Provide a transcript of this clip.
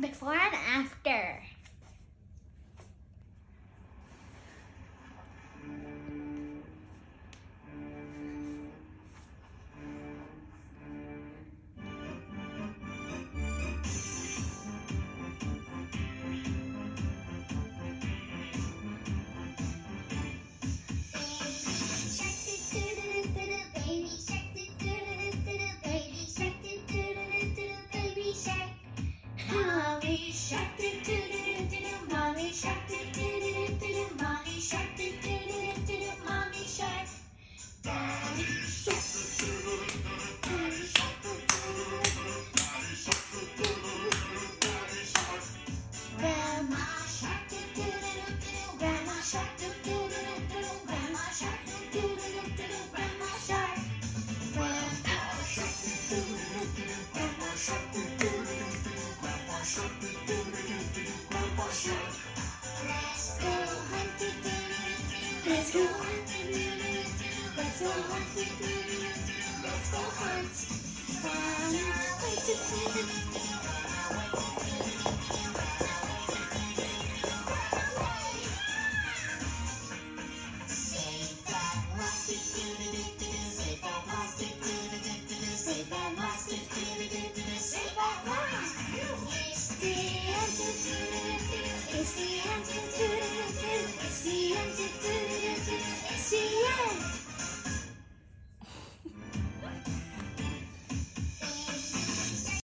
Before and after. Mommy do-do-do-do,